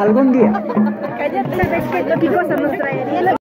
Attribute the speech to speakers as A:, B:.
A: algún día.